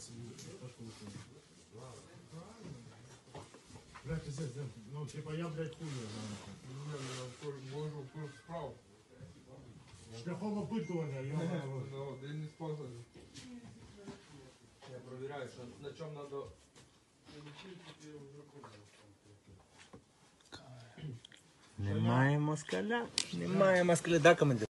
собі пташку викинув. Блядь, пиздец, ну типа я, блядь, хуй я знаю. Не, ну, я в курс- можу курс справ. Шляхом опитування, ну, я Ну, один із способів. Я проверяю, що на чому надо... Немає москаля. Немає москаля. Да, командир?